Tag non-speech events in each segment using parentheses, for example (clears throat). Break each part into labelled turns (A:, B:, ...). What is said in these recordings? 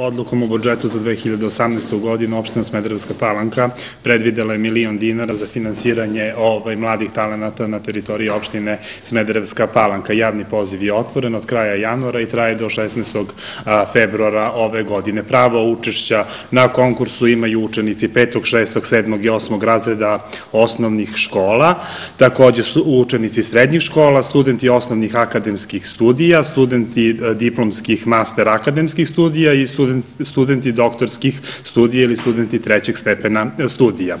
A: Odlukom o budžetu za 2018. godinu opština Smederevska palanka predvidela je milion dinara za finansiranje ovaj, mladih talenata na teritoriji opštine Smederevska palanka. Javni poziv je otvoren od kraja januara i traje do 16. februara ove godine. Pravo učešća na konkursu imaju učenici 5., 6., 7. i 8. razreda osnovnih škola, takođe su učenici srednjih škola, studenti osnovnih akademskih studija, studenti diplomskih master akademskih studija i studenti studenti doktorskih studija ili studenti trećeg stepena studija.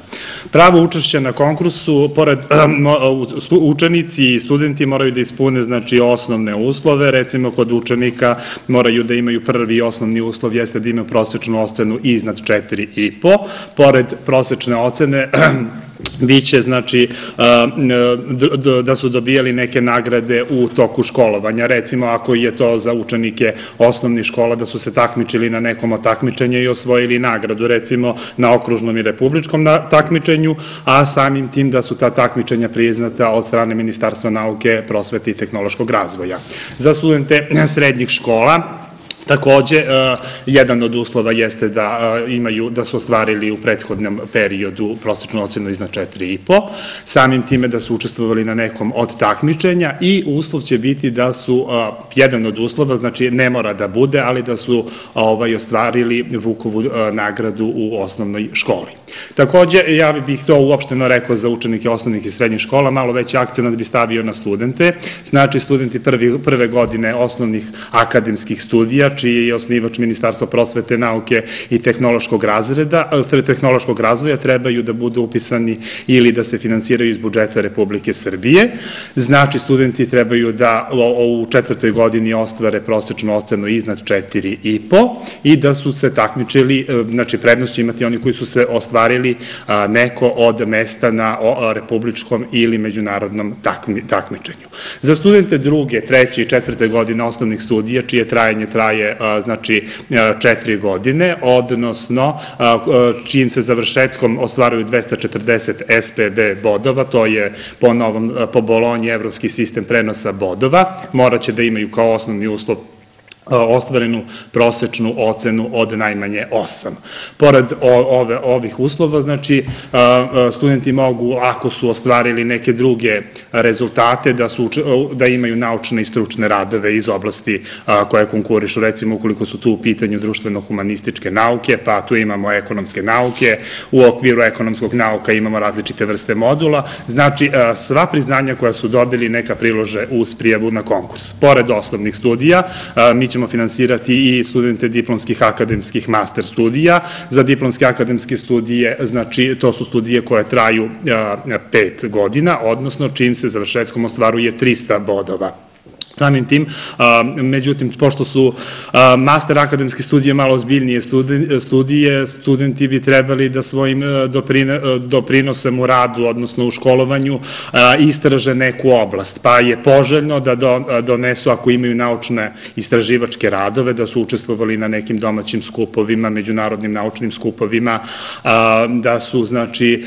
A: Pravo učešća na konkursu, pored (clears throat) učenici i studenti moraju da ispune znači osnovne uslove, recimo kod učenika moraju da imaju prvi osnovni uslov jeste da imaju prosečnu ocenu iznad 4,5, pored prosečne ocene (clears throat) biće znači da su dobijali neke nagrade u toku školovanja. Recimo ako je to za učenike osnovnih škola da su se takmičili na nekom od takmičenja i osvojili nagradu recimo na okružnom i republičkom takmičenju, a samim tim da su ta takmičenja priznata od strane Ministarstva nauke, prosvete i tehnološkog razvoja. Za studente srednjih škola Takođe, e, jedan od uslova jeste da e, imaju, da su ostvarili u prethodnom periodu prosečnu ocenu iznad 4,5, samim time da su učestvovali na nekom od takmičenja i uslov će biti da su, e, jedan od uslova, znači ne mora da bude, ali da su ovaj, ostvarili Vukovu nagradu u osnovnoj školi. Takođe, ja bih to uopšteno rekao za učenike osnovnih i srednjih škola, malo veći akcent bi stavio na studente, znači studenti prve godine osnovnih akademskih studija, čiji je osnivač Ministarstva prosvete, nauke i tehnološkog razreda, tehnološkog razvoja trebaju da budu upisani ili da se finansiraju iz budžeta Republike Srbije. Znači, studenti trebaju da u četvrtoj godini ostvare prosečnu ocenu iznad 4,5 i da su se takmičili, e, znači prednost će imati oni koji su se ostvarili neko od mesta na republičkom ili međunarodnom takmičenju. Za studente druge, treće i četvrte godine osnovnih studija, čije trajanje traje znači četiri godine, odnosno čijim se završetkom ostvaruju 240 SPB bodova, to je po novom, po Bolonji evropski sistem prenosa bodova, moraće da imaju kao osnovni uslov ostvarenu prosečnu ocenu od najmanje 8. Pored ove, ovih uslova, znači, studenti mogu, ako su ostvarili neke druge rezultate, da, su, da imaju naučne i stručne radove iz oblasti koje konkurišu, recimo ukoliko su tu u pitanju društveno-humanističke nauke, pa tu imamo ekonomske nauke, u okviru ekonomskog nauka imamo različite vrste modula, znači sva priznanja koja su dobili neka prilože uz prijavu na konkurs. Pored osnovnih studija, mi ćemo finansirati i studente diplomskih akademskih master studija. Za diplomske akademske studije, znači to su studije koje traju pet godina, odnosno čim se završetkom ostvaruje 300 bodova. Samim tim, međutim, pošto su master akademske studije malo zbiljnije studije, studenti bi trebali da svojim e, e, doprinosem u radu, odnosno u školovanju, istraže neku oblast, pa je poželjno da donesu, ako imaju naučne istraživačke radove, da su učestvovali na nekim domaćim skupovima, međunarodnim naučnim skupovima, da su, znači,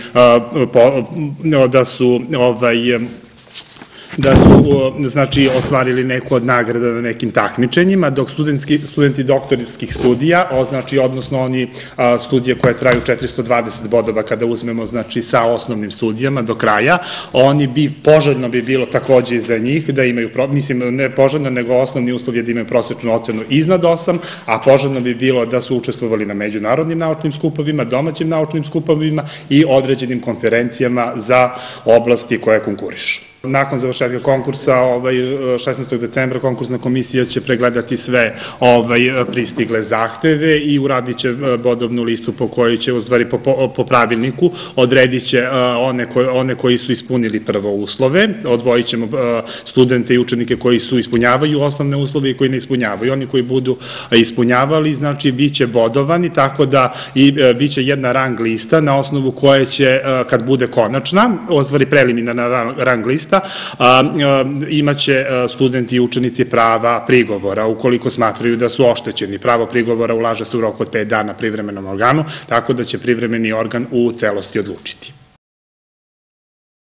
A: da su, ovaj, da su znači, ostvarili neku od nagrada na nekim takmičenjima, dok studentski, studenti doktorskih studija, o, znači, odnosno oni a, studije koje traju 420 bodova kada uzmemo znači, sa osnovnim studijama do kraja, oni bi, poželjno bi bilo takođe i za njih da imaju, mislim, ne poželjno, nego osnovni uslov je da imaju prosečnu ocenu iznad 8, a poželjno bi bilo da su učestvovali na međunarodnim naučnim skupovima, domaćim naučnim skupovima i određenim konferencijama za oblasti koje konkurišu. Nakon završetka konkursa, ovaj, 16. decembra, konkursna komisija će pregledati sve ovaj, pristigle zahteve i uradit će eh, bodovnu listu po kojoj će, u stvari po, pravilniku, odredit će eh, one, one koji su ispunili prvo uslove, odvojit ćemo eh, studente i učenike koji su ispunjavaju osnovne uslove i koji ne ispunjavaju. Oni koji budu ispunjavali, znači, bit će bodovani, tako da i bit će jedna rang lista na osnovu koje će, kad bude konačna, ostvari preliminarna rang lista, mesta, imaće studenti i učenici prava prigovora, ukoliko smatraju da su oštećeni. Pravo prigovora ulaže se u roku od 5 dana privremenom organu, tako da će privremeni organ u celosti odlučiti.